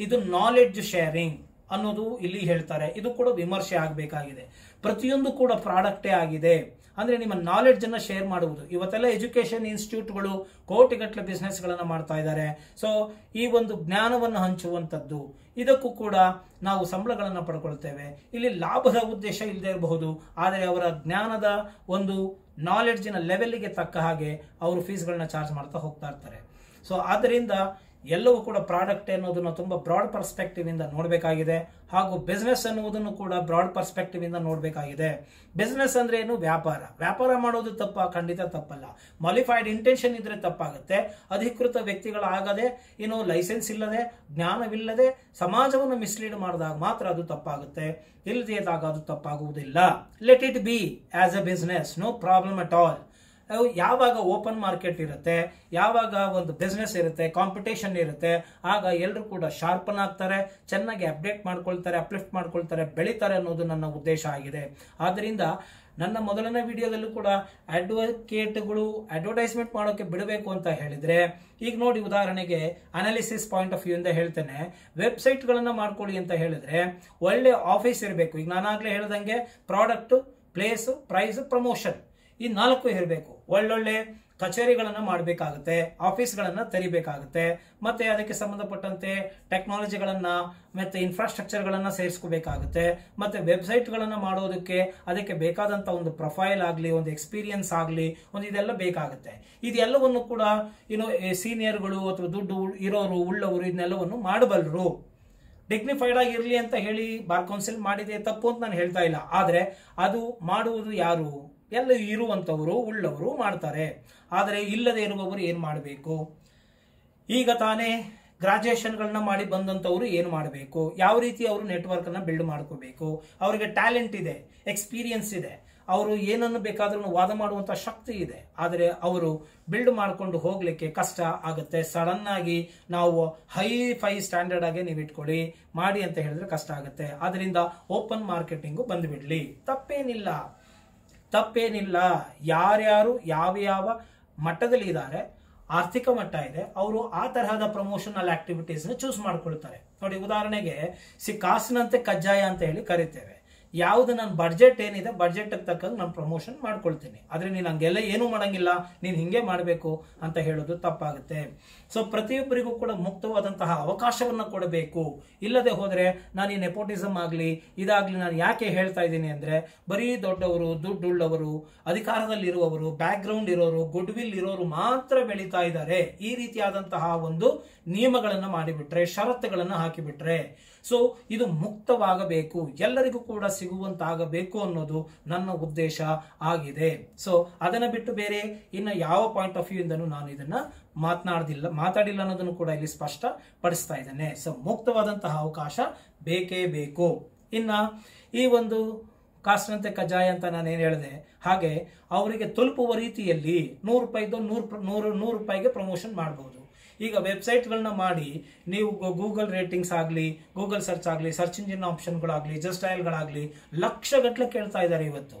ಇದು ನಾಲೆಡ್ಜ್ ಶೇರಿಂಗ್ ಅನ್ನೋದು ಇಲ್ಲಿ ಹೇಳ್ತಾರೆ. ಇದು ಕೂಡ ವಿಮರ್ಶೆ ಆಗಬೇಕಾಗಿದೆ. ಪ್ರತಿಯೊಂದು ಕೂಡ ಪ್ರಾಡಕ್ಟೇ ಆಗಿದೆ. ಅಂದ್ರೆ ನಿಮ್ಮ ನಾಲೆಡ್ಜ್ ಅನ್ನ ಶೇರ್ ಮಾಡುವುದು. ಇವತ್ತೆಲ್ಲ ಎಜುಕೇಶನ್ ಇನ್ಸ್ಟಿಟ್ಯೂಟ್ಗಳು ಕೋಟಿಗಟ್ಟಲೆ ಬಿಸ್ನೆಸ್ ಗಳನ್ನ ಮಾಡ್ತಾ ಇದ್ದಾರೆ. ಸೊ ಈ ಒಂದು ಜ್ಞಾನವನ್ನು ಹಂಚುವಂತದ್ದು ಇದಕ್ಕೂ ಕೂಡ ನಾವು ಸಂಬಳಗಳನ್ನು ಪಡ್ಕೊಳ್ತೇವೆ. ಇಲ್ಲಿ ಲಾಭದ ಉದ್ದೇಶ ಇಲ್ಲದೆ ಇರಬಹುದು. ಆದರೆ ಅವರ ಜ್ಞಾನದ ಒಂದು ನಾಲೆಡ್ಜಿನ ಲೆವೆಲ್ಗೆ ತಕ್ಕ ಹಾಗೆ ಅವರು ಫೀಸ್ಗಳನ್ನ ಚಾರ್ಜ್ ಮಾಡ್ತಾ ಹೋಗ್ತಾ ಇರ್ತಾರೆ. ಸೊ ಆದ್ದರಿಂದ ಎಲ್ಲವೂ ಕೂಡ ಪ್ರಾಡಕ್ಟ್ ಅನ್ನೋದನ್ನು ತುಂಬಾ ಬ್ರಾಡ್ ಪರ್ಸ್ಪೆಕ್ಟಿವ್ ಇಂದ ನೋಡಬೇಕಾಗಿದೆ. ಹಾಗೂ ಬಿಸ್ನೆಸ್ ಅನ್ನುವುದನ್ನು ಕೂಡ ಬ್ರಾಡ್ ಪರ್ಸ್ಪೆಕ್ಟಿವ್ ಇಂದ ನೋಡಬೇಕಾಗಿದೆ. ಬಿಸ್ನೆಸ್ ಅಂದ್ರೆ ಏನು? ವ್ಯಾಪಾರ. ವ್ಯಾಪಾರ ಮಾಡೋದು ತಪ್ಪ? ಖಂಡಿತ ತಪ್ಪಲ್ಲ. ಮಾಲಿಫೈಡ್ ಇಂಟೆನ್ಷನ್ ಇದ್ರೆ ತಪ್ಪಾಗುತ್ತೆ. ಅಧಿಕೃತ ವ್ಯಕ್ತಿಗಳಾಗದೆ ಏನು ಲೈಸೆನ್ಸ್ ಇಲ್ಲದೆ, ಜ್ಞಾನವಿಲ್ಲದೆ, ಸಮಾಜವನ್ನು ಮಿಸ್ಲೀಡ್ ಮಾಡಿದಾಗ ಮಾತ್ರ ಅದು ತಪ್ಪಾಗುತ್ತೆ. ಇಲ್ಲದಿದ್ದಾಗ ಅದು ತಪ್ಪಾಗುವುದಿಲ್ಲ. Let it be as a business no problem at all ಯಾವಾಗ ಓಪನ್ ಮಾರ್ಕೆಟ್ ಇರುತ್ತೆ, ಯಾವಾಗ ಒಂದು ಬಿಸ್ನೆಸ್ ಇರುತ್ತೆ ಕಾಂಪಿಟೇಷನ್ ಇರುತ್ತೆ, ಆಗ ಎಲ್ಲರೂ ಕೂಡ ಶಾರ್ಪನ್ ಆಗ್ತಾರೆ, ಚೆನ್ನಾಗಿ ಅಪ್ಡೇಟ್ ಮಾಡ್ಕೊಳ್ತಾರೆ ಅಪ್ಲಿಫ್ಟ್ ಮಾಡ್ಕೊಳ್ತಾರೆ, ಬೆಳಿತಾರೆ ಅನ್ನೋದು ನನ್ನ ಉದ್ದೇಶ ಆಗಿದೆ. ಆದ್ದರಿಂದ ನನ್ನ ಮೊದಲನೇ ವಿಡಿಯೋದಲ್ಲೂ ಕೂಡ ಅಡ್ವೊಕೇಟ್ಗಳು ಅಡ್ವರ್ಟೈಸ್ಮೆಂಟ್ ಮಾಡೋಕೆ ಬಿಡಬೇಕು ಅಂತ ಹೇಳಿದರೆ, ಈಗ ನೋಡಿ ಉದಾಹರಣೆಗೆ ಅನಾಲಿಸಿಸ್ ಪಾಯಿಂಟ್ ಆಫ್ ವ್ಯೂ ಇಂದ ಹೇಳ್ತೇನೆ. ವೆಬ್ಸೈಟ್ಗಳನ್ನು ಮಾಡ್ಕೊಳ್ಳಿ ಅಂತ ಹೇಳಿದ್ರೆ, ಒಳ್ಳೆ ಆಫೀಸ್ ಇರಬೇಕು. ಈಗ ನಾನಾಗಲೇ ಹೇಳ್ದಂಗೆ ಪ್ರಾಡಕ್ಟು ಪ್ಲೇಸು ಪ್ರೈಸು ಪ್ರಮೋಷನ್ ಈ ನಾಲ್ಕು ಇರಬೇಕು ಒಳ್ಳೊಳ್ಳೆ ಕಚೇರಿಗಳನ್ನು ಮಾಡಬೇಕಾಗುತ್ತೆ, ಆಫೀಸ್ಗಳನ್ನು ತೆರಿಬೇಕಾಗುತ್ತೆ, ಮತ್ತೆ ಅದಕ್ಕೆ ಸಂಬಂಧಪಟ್ಟಂತೆ ಟೆಕ್ನಾಲಜಿಗಳನ್ನು ಮತ್ತೆ ಇನ್ಫ್ರಾಸ್ಟ್ರಕ್ಚರ್ಗಳನ್ನು ಸೇರಿಸ್ಕೋಬೇಕಾಗುತ್ತೆ, ಮತ್ತೆ ವೆಬ್ಸೈಟ್ಗಳನ್ನು ಮಾಡೋದಕ್ಕೆ ಅದಕ್ಕೆ ಬೇಕಾದಂಥ ಒಂದು ಪ್ರೊಫೈಲ್ ಆಗಲಿ, ಒಂದು ಎಕ್ಸ್ಪೀರಿಯನ್ಸ್ ಆಗಲಿ, ಒಂದು ಇದೆಲ್ಲ ಬೇಕಾಗುತ್ತೆ. ಇದೆಲ್ಲವನ್ನು ಕೂಡ ಏನು ಸೀನಿಯರ್ಗಳು ಅಥವಾ ದುಡ್ಡು ಇರೋರು, ಉಳ್ಳವರು ಇದನ್ನೆಲ್ಲವನ್ನು ಮಾಡಬಲ್ಲರು. ಡಿಗ್ನಿಫೈಡ್ ಆಗಿರಲಿ ಅಂತ ಹೇಳಿ ಬಾರ್ ಕೌನ್ಸಿಲ್ ಮಾಡಿದೆ ತಪ್ಪು ಅಂತ ನಾನು ಹೇಳ್ತಾ ಇಲ್ಲ. ಆದರೆ ಅದು ಮಾಡುವುದು ಯಾರು? ಎಲ್ಲ ಇರುವಂತವರು ಉಳ್ಳವರು ಮಾಡ್ತಾರೆ. ಆದರೆ ಇಲ್ಲದೆ ಇರುವವರು ಏನು ಮಾಡಬೇಕು? ಈಗ ತಾನೇ ಗ್ರಾಜುಯೇಷನ್ಗಳನ್ನ ಮಾಡಿ ಬಂದಂಥವ್ರು ಏನು ಮಾಡಬೇಕು? ಯಾವ ರೀತಿ ಅವರು ನೆಟ್ವರ್ಕನ್ನು ಬಿಲ್ಡ್ ಮಾಡ್ಕೋಬೇಕು? ಅವರಿಗೆ ಟ್ಯಾಲೆಂಟ್ ಇದೆ, ಎಕ್ಸ್ಪೀರಿಯನ್ಸ್ ಇದೆ. ಅವರು ಏನನ್ನು ಬೇಕಾದ್ರೂ ವಾದ ಮಾಡುವಂಥ ಶಕ್ತಿ ಇದೆ. ಆದರೆ ಅವರು ಬಿಲ್ಡ್ ಮಾಡಿಕೊಂಡು ಹೋಗಲಿಕ್ಕೆ ಕಷ್ಟ ಆಗುತ್ತೆ. ಸಡನ್ನಾಗಿ ನಾವು ಹೈ ಫೈ ಸ್ಟ್ಯಾಂಡರ್ಡ್ ಆಗಿ ನೀವು ಇಟ್ಕೊಳ್ಳಿ, ಮಾಡಿ ಅಂತ ಹೇಳಿದ್ರೆ ಕಷ್ಟ ಆಗುತ್ತೆ. ಅದರಿಂದ ಓಪನ್ ಮಾರ್ಕೆಟಿಂಗು ಬಂದುಬಿಡಲಿ. ತಪ್ಪೇನಿಲ್ಲ. ತಪ್ಪೇನಿಲ್ಲ. ಯಾರ್ಯಾರು ಯಾವ ಯಾವ ಮಟ್ಟದಲ್ಲಿ ಇದ್ದಾರೆ, ಆರ್ಥಿಕ ಮಟ್ಟ ಇದೆ, ಅವರು ಆ ತರಹದ ಪ್ರಮೋಷನಲ್ ಆಕ್ಟಿವಿಟೀಸ್ ಚೂಸ್ ಮಾಡ್ಕೊಳ್ತಾರೆ. ನೋಡಿ, ಉದಾಹರಣೆಗೆ, ಸಿ ಕಾಸಿನಂತೆ ಕಜ್ಜಾಯ ಅಂತ ಹೇಳಿ ಕರಿತೇವೆ. ಯಾವ್ದು ನನ್ನ ಬಡ್ಜೆಟ್ ಏನಿದೆ ಬಡ್ಜೆಟ್ ತಕ್ಕಂಗೆ ನಾನು ಪ್ರಮೋಷನ್ ಮಾಡ್ಕೊಳ್ತೀನಿ. ಆದ್ರೆ ನೀನು ಹಂಗೆಲ್ಲ ಏನೂ ಮಾಡಂಗಿಲ್ಲ, ನೀನು ಹಿಂಗೆ ಮಾಡಬೇಕು ಅಂತ ಹೇಳೋದು ತಪ್ಪಾಗುತ್ತೆ. ಸೊ ಪ್ರತಿಯೊಬ್ಬರಿಗೂ ಕೂಡ ಮುಕ್ತವಾದಂತಹ ಅವಕಾಶವನ್ನ ಕೊಡಬೇಕು. ಇಲ್ಲದೆ ಹೋದರೆ ನಾನು ಈ ನೆಪೋಟಿಸಮ್ ಆಗಲಿ, ಇದಾಗ್ಲಿ ನಾನು ಯಾಕೆ ಹೇಳ್ತಾ ಇದ್ದೀನಿ ಅಂದ್ರೆ, ಬರೀ ದೊಡ್ಡವರು, ದುಡ್ಡುಳ್ಳವರು, ಅಧಿಕಾರದಲ್ಲಿರುವವರು ಬ್ಯಾಕ್ ಗ್ರೌಂಡ್ ಇರೋರು ಗುಡ್ ವಿಲ್ ಇರೋರು ಮಾತ್ರ ಬೆಳೀತಾ ಇದ್ದಾರೆ. ಈ ರೀತಿಯಾದಂತಹ ಒಂದು ನಿಯಮಗಳನ್ನು ಮಾಡಿಬಿಟ್ರೆ, ಷರತ್ತುಗಳನ್ನು ಹಾಕಿಬಿಟ್ರೆ. ಸೊ ಇದು ಮುಕ್ತವಾಗಬೇಕು. ಎಲ್ಲರಿಗೂ ಕೂಡ ಸಿಗುವಂತಾಗಬೇಕು ಅನ್ನೋದು ನನ್ನ ಉದ್ದೇಶ ಆಗಿದೆ. ಸೊ ಅದನ್ನು ಬಿಟ್ಟು ಬೇರೆ ಇನ್ನು ಯಾವ ಪಾಯಿಂಟ್ ಆಫ್ ವ್ಯೂ ಇಂದ ನಾನು ಇದನ್ನ ಮಾತನಾಡ್ದಿಲ್ಲ, ಮಾತಾಡಿಲ್ಲ ಅನ್ನೋದನ್ನು ಕೂಡ ಇಲ್ಲಿ ಸ್ಪಷ್ಟ ಪಡಿಸ್ತಾ ಇದ್ದೇನೆ. ಸೊ ಮುಕ್ತವಾದಂತಹ ಅವಕಾಶ ಬೇಕೇ ಬೇಕು. ಇನ್ನ ಈ ಒಂದು ಕಾಸ್ಟ್ನಂತೆ ಕಜ್ಜಾಯ ಅಂತ ನಾನು ಏನು ಹೇಳಿದೆ, ಹಾಗೆ ಅವರಿಗೆ ತಲುಪುವ ರೀತಿಯಲ್ಲಿ ನೂರು ರೂಪಾಯಿದು ನೂರು ನೂರು ನೂರು ರೂಪಾಯಿಗೆ ಪ್ರಮೋಷನ್ ಮಾಡಬಹುದು ಈಗ ವೆಬ್ಸೈಟ್ಗಳನ್ನ ಮಾಡಿ ನೀವು ಗೂಗಲ್ ರೇಟಿಂಗ್ಸ್ ಆಗಲಿ ಗೂಗಲ್ ಸರ್ಚ್ ಆಗಲಿ ಸರ್ಚ್ ಇಂಜಿನ್ ಆಪ್ಷನ್ಗಳಾಗಲಿ ಜಸ್ಟ್ ಡಯಲ್ಗಳಾಗಲಿ ಲಕ್ಷಗಟ್ಟಲೆ ಕೇಳ್ತಾ ಇದ್ದಾರೆ ಇವತ್ತು.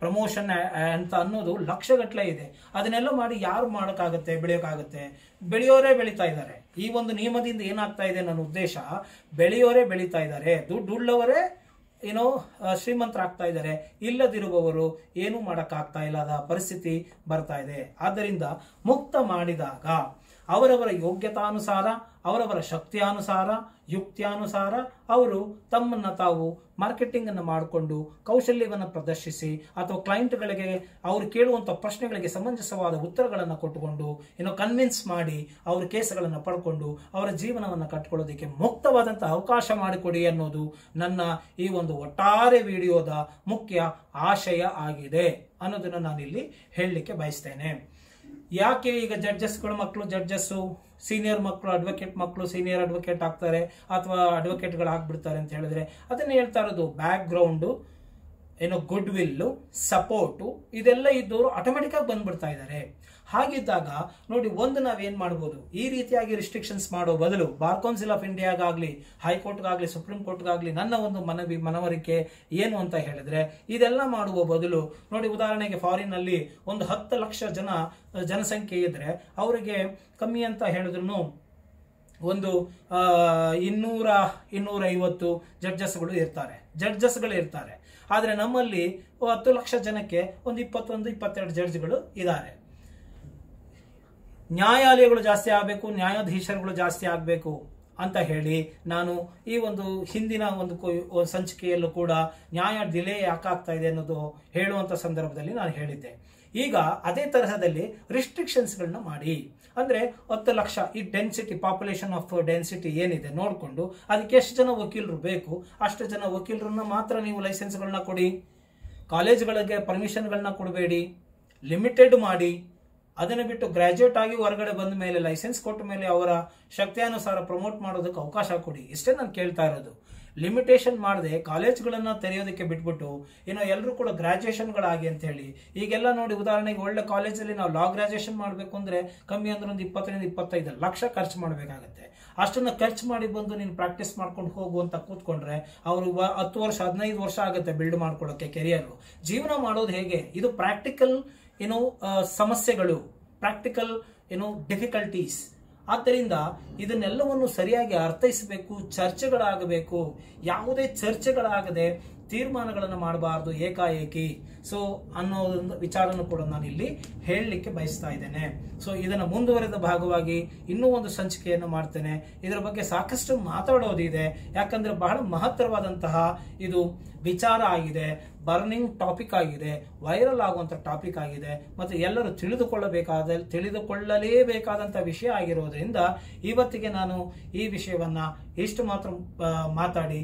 ಪ್ರಮೋಷನ್ ಅಂತ ಅನ್ನೋದು ಲಕ್ಷಗಟ್ಟಲೆ ಇದೆ. ಅದನ್ನೆಲ್ಲ ಮಾಡಿ ಯಾರು ಮಾಡೋಕ್ಕಾಗತ್ತೆ, ಬೆಳೆಯೋಕ್ಕಾಗತ್ತೆ? ಬೆಳೆಯೋರೇ ಬೆಳೀತಾ ಇದ್ದಾರೆ. ಈ ಒಂದು ನಿಯಮದಿಂದ ಏನಾಗ್ತಾ ಇದೆ ನನ್ನ ಉದ್ದೇಶ, ಬೆಳೆಯೋರೇ ಬೆಳೀತಾ ಇದ್ದಾರೆ. ದುಡ್ಡುಳ್ಳವರೇ ಏನೋ ಶ್ರೀಮಂತರಾಗ್ತಾ ಇದ್ದಾರೆ. ಇಲ್ಲದಿರುವವರು ಏನೂ ಮಾಡೋಕ್ಕಾಗ್ತಾ ಇಲ್ಲದ ಪರಿಸ್ಥಿತಿ ಬರ್ತಾ ಇದೆ. ಆದ್ದರಿಂದ ಮುಕ್ತ ಮಾಡಿದಾಗ ಅವರವರ ಯೋಗ್ಯತಾನುಸಾರ, ಅವರವರ ಶಕ್ತಿಯಾನುಸಾರ, ಯುಕ್ತಿಯಾನುಸಾರ ಅವರು ತಮ್ಮನ್ನು ತಾವು ಮಾರ್ಕೆಟಿಂಗ್ ಅನ್ನು ಮಾಡಿಕೊಂಡು ಕೌಶಲ್ಯವನ್ನು ಪ್ರದರ್ಶಿಸಿ ಅಥವಾ ಕ್ಲೈಂಟ್ಗಳಿಗೆ ಅವರು ಕೇಳುವಂಥ ಪ್ರಶ್ನೆಗಳಿಗೆ ಸಮಂಜಸವಾದ ಉತ್ತರಗಳನ್ನು ಕೊಟ್ಟುಕೊಂಡು, ಏನೋ ಕನ್ವಿನ್ಸ್ ಮಾಡಿ ಅವ್ರ ಕೇಸ್ಗಳನ್ನು ಪಡ್ಕೊಂಡು ಅವರ ಜೀವನವನ್ನು ಕಟ್ಕೊಳ್ಳೋದಕ್ಕೆ ಮುಕ್ತವಾದಂಥ ಅವಕಾಶ ಮಾಡಿಕೊಡಿ ಅನ್ನೋದು ನನ್ನ ಈ ಒಂದು ಒಟ್ಟಾರೆ ವಿಡಿಯೋದ ಮುಖ್ಯ ಆಶಯ ಆಗಿದೆ ಅನ್ನೋದನ್ನು ನಾನಿಲ್ಲಿ ಹೇಳಲಿಕ್ಕೆ ಬಯಸ್ತೇನೆ. ಯಾಕೆ ಈಗ ಜಡ್ಜಸ್ಗಳ ಮಕ್ಕಳು ಜಡ್ಜಸ್ಸು ಸೀನಿಯರ್ ಮಕ್ಕಳು ಅಡ್ವೊಕೇಟ್ ಮಕ್ಕಳು ಸೀನಿಯರ್ ಅಡ್ವೊಕೇಟ್ ಆಗ್ತಾರೆ ಅಥವಾ ಅಡ್ವೊಕೇಟ್ಗಳು ಆಗ್ಬಿಡ್ತಾರೆ ಅಂತ ಹೇಳಿದ್ರೆ ಅದನ್ನ ಹೇಳ್ತಾ ಇರೋದು ಬ್ಯಾಕ್ ಗ್ರೌಂಡು ಏನೋ ಗುಡ್ ವಿಲ್ಲು ಸಪೋರ್ಟು ಇದೆಲ್ಲ ಇದ್ದವರು ಆಟೋಮೆಟಿಕ್ ಆಗಿ ಬಂದ್ಬಿಡ್ತಾ ಇದ್ದಾರೆ. ಹಾಗಿದ್ದಾಗ ನೋಡಿ, ಒಂದು ನಾವೇನ್ ಮಾಡ್ಬೋದು? ಈ ರೀತಿಯಾಗಿ ರಿಸ್ಟ್ರಿಕ್ಷನ್ಸ್ ಮಾಡೋ ಬದಲು ಬಾರ್ ಕೌನ್ಸಿಲ್ ಆಫ್ ಇಂಡಿಯಾಗಾಗ್ಲಿ ಹೈಕೋರ್ಟ್ಗಾಗ್ಲಿ ಸುಪ್ರೀಂ ಕೋರ್ಟ್ಗಾಗ್ಲಿ ನನ್ನ ಒಂದು ಮನವಿ, ಮನವರಿಕೆ ಏನು ಅಂತ ಹೇಳಿದ್ರೆ, ಇದೆಲ್ಲ ಮಾಡುವ ಬದಲು ನೋಡಿ, ಉದಾಹರಣೆಗೆ ಫಾರಿನ್ ಅಲ್ಲಿ ಒಂದು ಹತ್ತು ಲಕ್ಷ ಜನ, ಜನಸಂಖ್ಯೆ ಇದ್ರೆ ಅವರಿಗೆ ಕಮ್ಮಿ ಅಂತ ಹೇಳಿದ್ರು ಒಂದು ಇನ್ನೂರ, ಇನ್ನೂರೈವತ್ತು ಜಡ್ಜಸ್ಗಳು ಇರ್ತಾರೆ. ಜಡ್ಜಸ್ಗಳು ಇರ್ತಾರೆ. ಆದರೆ ನಮ್ಮಲ್ಲಿ ಹತ್ತು ಲಕ್ಷ ಜನಕ್ಕೆ ಒಂದು ಇಪ್ಪತ್ತೊಂದು, ಇಪ್ಪತ್ತೆರಡು ಜಡ್ಜ್ಗಳು ಇದ್ದಾರೆ. ನ್ಯಾಯಾಲಯಗಳು ಜಾಸ್ತಿ ಆಗಬೇಕು, ನ್ಯಾಯಾಧೀಶರುಗಳು ಜಾಸ್ತಿ ಆಗಬೇಕು ಅಂತ ಹೇಳಿ ನಾನು ಈ ಒಂದು ಹಿಂದಿನ ಒಂದು ಸಂಚಿಕೆಯಲ್ಲೂ ಕೂಡ ನ್ಯಾಯ ಡಿಲೇ ಯಾಕಾಗ್ತಾ ಇದೆ ಅನ್ನೋದು ಹೇಳುವಂತ ಸಂದರ್ಭದಲ್ಲಿ ನಾನು ಹೇಳಿದ್ದೆ. ಈಗ ಅದೇ ತರಹದಲ್ಲಿ ರಿಸ್ಟ್ರಿಕ್ಷನ್ಸ್ಗಳನ್ನ ಮಾಡಿ. ಅಂದ್ರೆ ಹತ್ತು ಲಕ್ಷ ಈ ಡೆನ್ಸಿಟಿ ಪಾಪ್ಯುಲೇಷನ್ ಆಫ್ ಡೆನ್ಸಿಟಿ ಏನಿದೆ ನೋಡಿಕೊಂಡು ಅದಕ್ಕೆ ಎಷ್ಟು ಜನ ವಕೀಲರು ಬೇಕು, ಅಷ್ಟು ಜನ ವಕೀಲರನ್ನ ಮಾತ್ರ ನೀವು ಲೈಸೆನ್ಸ್ಗಳನ್ನ ಕೊಡಿ. ಕಾಲೇಜ್ಗಳಿಗೆ ಪರ್ಮಿಷನ್ಗಳನ್ನ ಕೊಡಬೇಡಿ. ಲಿಮಿಟೆಡ್ ಮಾಡಿ. ಅದನ್ನು ಬಿಟ್ಟು ಗ್ರಾಜ್ಯುಯೇಟ್ ಆಗಿ ಹೊರಗಡೆ ಬಂದ ಮೇಲೆ ಲೈಸೆನ್ಸ್ ಕೊಟ್ಟ ಮೇಲೆ ಅವರ ಶಕ್ತಿಯಾನುಸಾರ ಪ್ರಮೋಟ್ ಮಾಡೋದಕ್ಕೆ ಅವಕಾಶ ಕೊಡಿ. ಇಷ್ಟೇ ನಾನು ಕೇಳ್ತಾ ಇರೋದು. ಲಿಮಿಟೇಷನ್ ಮಾಡದೆ ಕಾಲೇಜ್ಗಳನ್ನ ತೆರೆಯೋದಕ್ಕೆ ಬಿಟ್ಬಿಟ್ಟು ಏನೋ ಎಲ್ಲರೂ ಕೂಡ ಗ್ರಾಜುಯೇಷನ್ಗಳಾಗಿ ಅಂತ ಹೇಳಿ. ಈಗೆಲ್ಲ ನೋಡಿ ಉದಾಹರಣೆಗೆ ಒಳ್ಳೆ ಕಾಲೇಜಲ್ಲಿ ನಾವು ಲಾ ಗ್ರಾಜುಯೇಷನ್ ಮಾಡಬೇಕು ಅಂದ್ರೆ ಕಮ್ಮಿ ಅಂದ್ರೆ ಒಂದು ಇಪ್ಪತ್ತರಿಂದ ಇಪ್ಪತ್ತೈದು ಲಕ್ಷ ಖರ್ಚು ಮಾಡಬೇಕಾಗತ್ತೆ. ಅಷ್ಟನ್ನು ಖರ್ಚು ಮಾಡಿ ಬಂದು ನೀನು ಪ್ರಾಕ್ಟೀಸ್ ಮಾಡ್ಕೊಂಡು ಹೋಗು ಅಂತ ಕೂತ್ಕೊಂಡ್ರೆ ಅವರು ಹತ್ತು ವರ್ಷ, ಹದಿನೈದು ವರ್ಷ ಆಗುತ್ತೆ ಬಿಲ್ಡ್ ಮಾಡ್ಕೊಳ್ಳೋಕೆ ಕೆರಿಯರ್ ಜೀವನ ಮಾಡೋದು ಹೇಗೆ? ಇದು ಪ್ರಾಕ್ಟಿಕಲ್ ಏನು ಸಮಸ್ಯೆಗಳು ಪ್ರಾಕ್ಟಿಕಲ್ ಏನು ಡಿಫಿಕಲ್ಟೀಸ್ ಆದ್ದರಿಂದ ಇದನ್ನೆಲ್ಲವನ್ನು ಸರಿಯಾಗಿ ಅರ್ಥೈಸಬೇಕು, ಚರ್ಚೆಗಳಾಗಬೇಕು, ಯಾವುದೇ ಚರ್ಚೆಗಳಾಗದೆ ತೀರ್ಮಾನಗಳನ್ನು ಮಾಡಬಾರದು ಏಕಾಏಕಿ. ಸೊ ಅನ್ನೋದೊಂದು ವಿಚಾರನೂ ಕೂಡ ನಾನು ಇಲ್ಲಿ ಹೇಳಲಿಕ್ಕೆ ಬಯಸ್ತಾ ಇದ್ದೇನೆ. ಸೊ ಇದನ್ನ ಮುಂದುವರೆದ ಭಾಗವಾಗಿ ಇನ್ನೂ ಒಂದು ಸಂಚಿಕೆಯನ್ನು ಮಾಡ್ತೇನೆ. ಇದರ ಬಗ್ಗೆ ಸಾಕಷ್ಟು ಮಾತಾಡೋದಿದೆ. ಯಾಕಂದ್ರೆ ಬಹಳ ಮಹತ್ತರವಾದಂತಹ ಇದು ವಿಚಾರ ಆಗಿದೆ ಬರ್ನಿಂಗ್ ಟಾಪಿಕ್ ಆಗಿದೆ ವೈರಲ್ ಆಗುವಂತ ಟಾಪಿಕ್ ಆಗಿದೆ, ಮತ್ತೆ ಎಲ್ಲರೂ ತಿಳಿದುಕೊಳ್ಳಬೇಕಾದ, ತಿಳಿದುಕೊಳ್ಳಲೇಬೇಕಾದಂತ ವಿಷಯ ಆಗಿರೋದ್ರಿಂದ ಇವತ್ತಿಗೆ ನಾನು ಈ ವಿಷಯವನ್ನ ಇಷ್ಟು ಮಾತ್ರ ಮಾತಾಡಿ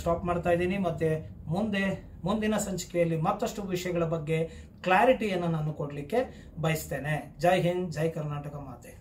ಸ್ಟಾಪ್ ಮಾಡ್ತಾ ಇದ್ದೀನಿ. ಮತ್ತೆ ಮುಂದೆ, ಮುಂದಿನ ಸಂಚಿಕೆಯಲ್ಲಿ ಮತ್ತಷ್ಟು ವಿಷಯಗಳ ಬಗ್ಗೆ ಕ್ಲಾರಿಟಿಯನ್ನು ನಾನು ಕೊಡಲಿಕ್ಕೆ ಬಯಸ್ತೇನೆ. ಜೈ ಹಿಂದ್, ಜೈ ಕರ್ನಾಟಕ ಮಾತೆ.